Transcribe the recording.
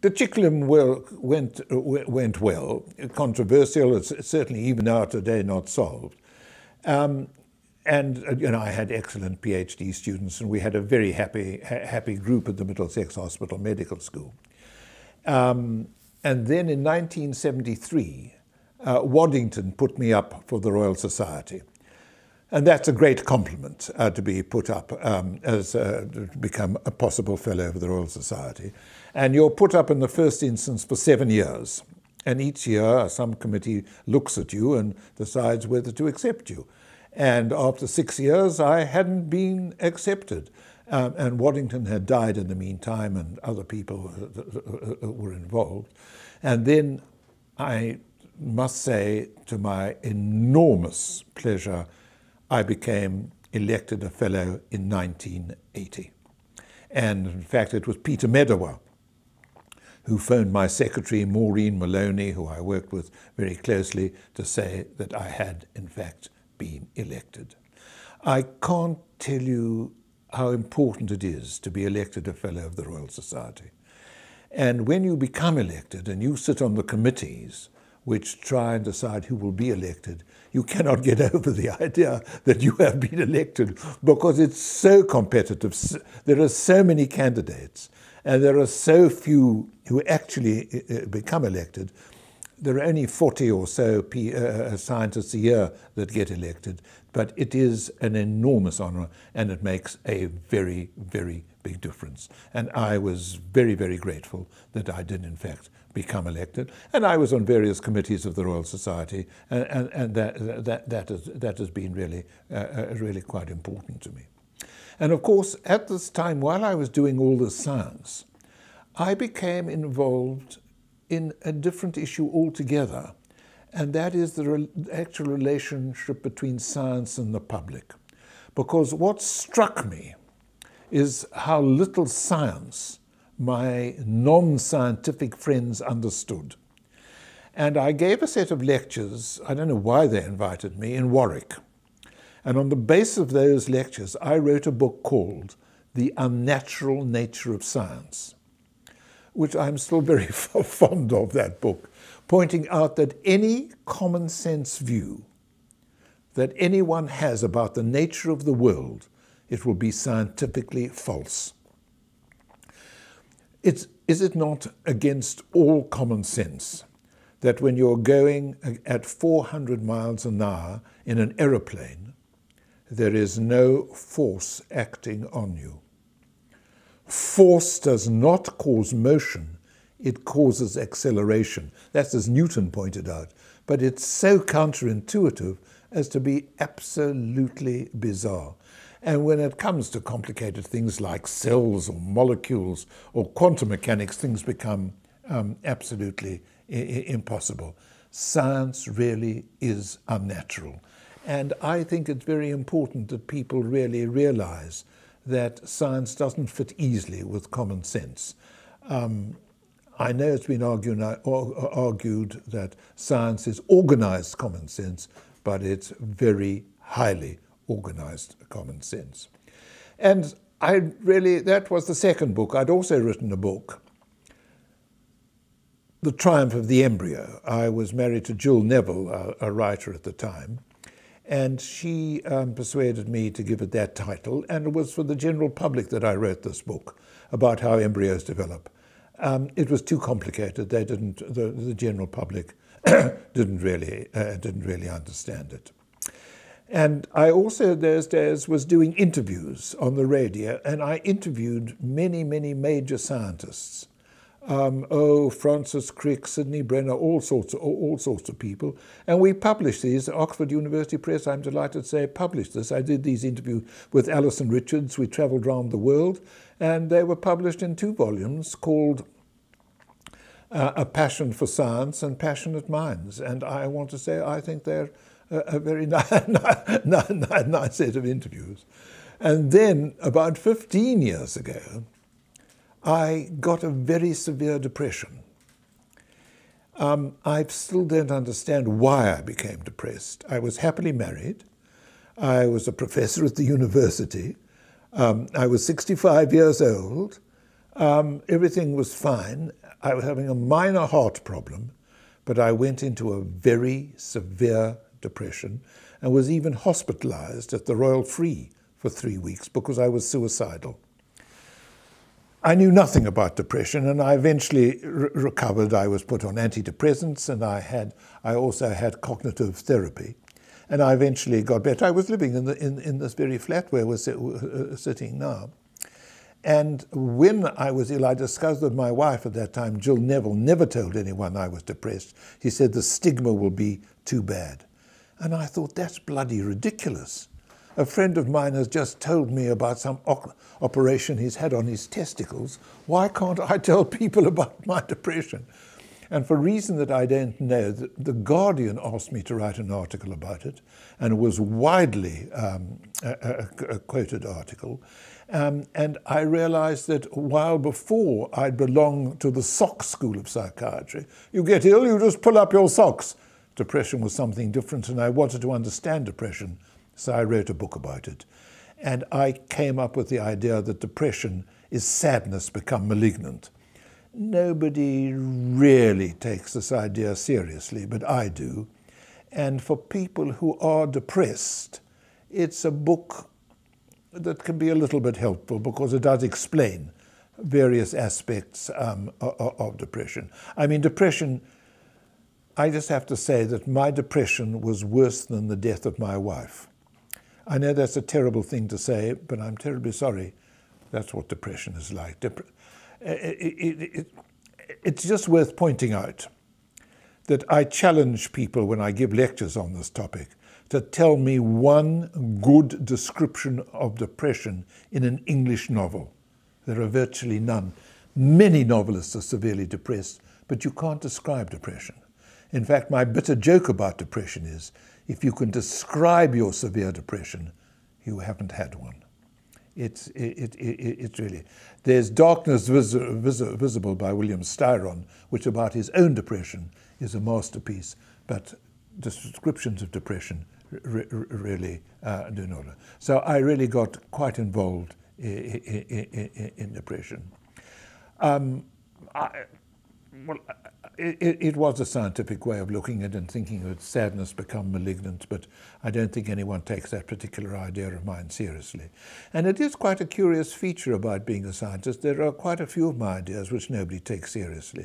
the chick limb work went, went well, controversial, it's certainly even now today not solved. Um, and uh, you know, I had excellent PhD students, and we had a very happy, ha happy group at the Middlesex Hospital Medical School. Um, and then in 1973, uh, Waddington put me up for the Royal Society. And that's a great compliment uh, to be put up um, as uh, to become a possible fellow of the Royal Society. And you're put up in the first instance for seven years. And each year, some committee looks at you and decides whether to accept you. And after six years, I hadn't been accepted. Um, and Waddington had died in the meantime, and other people were involved. And then I must say, to my enormous pleasure, I became elected a fellow in 1980. And in fact, it was Peter Medawar who phoned my secretary, Maureen Maloney, who I worked with very closely, to say that I had, in fact, been elected. I can't tell you how important it is to be elected a Fellow of the Royal Society. And when you become elected and you sit on the committees which try and decide who will be elected, you cannot get over the idea that you have been elected because it's so competitive. There are so many candidates and there are so few who actually uh, uh, become elected. There are only 40 or so uh, scientists a year that get elected, but it is an enormous honor and it makes a very, very big difference. And I was very, very grateful that I did, in fact, become elected. And I was on various committees of the Royal Society, and, and, and that, that, that, has, that has been really, uh, uh, really quite important to me. And of course, at this time, while I was doing all this science, I became involved in a different issue altogether, and that is the re actual relationship between science and the public. Because what struck me is how little science my non-scientific friends understood. And I gave a set of lectures, I don't know why they invited me, in Warwick. And on the basis of those lectures, I wrote a book called The Unnatural Nature of Science, which I'm still very fond of, that book, pointing out that any common sense view that anyone has about the nature of the world, it will be scientifically false. It's, is it not against all common sense that when you're going at 400 miles an hour in an aeroplane, there is no force acting on you? Force does not cause motion, it causes acceleration. That's as Newton pointed out. But it's so counterintuitive as to be absolutely bizarre. And when it comes to complicated things like cells or molecules or quantum mechanics, things become um, absolutely impossible. Science really is unnatural. And I think it's very important that people really realize that science doesn't fit easily with common sense. Um, I know it's been argued, argued that science is organized common sense, but it's very highly organized common sense. And I really, that was the second book. I'd also written a book, The Triumph of the Embryo. I was married to Jill Neville, a, a writer at the time, and she um, persuaded me to give it that title, and it was for the general public that I wrote this book about how embryos develop. Um, it was too complicated. They didn't, the, the general public didn't really, uh, didn't really understand it. And I also, those days, was doing interviews on the radio, and I interviewed many, many major scientists. Um, oh, Francis Crick, Sidney Brenner, all sorts, of, all, sorts of people. And we published these. Oxford University Press, I'm delighted to say, published this. I did these interviews with Alison Richards. We travelled around the world, and they were published in two volumes called uh, A Passion for Science and Passionate Minds. And I want to say, I think they're a, very nice, nice, nice set of interviews. And then, about 15 years ago, I got a very severe depression. Um, I still don't understand why I became depressed. I was happily married. I was a professor at the university. Um, I was 65 years old. Um, everything was fine. I was having a minor heart problem, but I went into a very severe depression and was even hospitalized at the Royal Free for three weeks because I was suicidal. I knew nothing about depression, and I eventually re recovered. I was put on antidepressants, and I had I also had cognitive therapy, and I eventually got better. I was living in the in, in this very flat where we're uh, sitting now, and when I was ill, I discussed with my wife at that time, Jill Neville, never told anyone I was depressed. She said the stigma will be too bad, and I thought that's bloody ridiculous. A friend of mine has just told me about some operation he's had on his testicles. Why can't I tell people about my depression? And for a reason that I don't know, the, the Guardian asked me to write an article about it, and it was widely um, a, a, a, quoted article. Um, and I realized that while before I'd belonged to the sock school of psychiatry, you get ill, you just pull up your socks. Depression was something different, and I wanted to understand depression so I wrote a book about it. And I came up with the idea that depression is sadness become malignant. Nobody really takes this idea seriously, but I do. And for people who are depressed, it's a book that can be a little bit helpful because it does explain various aspects um, of, of depression. I mean, depression, I just have to say that my depression was worse than the death of my wife. I know that's a terrible thing to say, but I'm terribly sorry. That's what depression is like. Dep it, it, it, it's just worth pointing out that I challenge people when I give lectures on this topic to tell me one good description of depression in an English novel. There are virtually none. Many novelists are severely depressed, but you can't describe depression. In fact, my bitter joke about depression is if you can describe your severe depression, you haven't had one. It's, it, it, it, it's really. There's Darkness Vis Vis Visible by William Styron, which about his own depression is a masterpiece, but descriptions of depression really uh, do not. So I really got quite involved in, in depression. Um, I, well, it, it, was a scientific way of looking at it and thinking that sadness become malignant, but I don't think anyone takes that particular idea of mine seriously. And it is quite a curious feature about being a scientist. There are quite a few of my ideas which nobody takes seriously.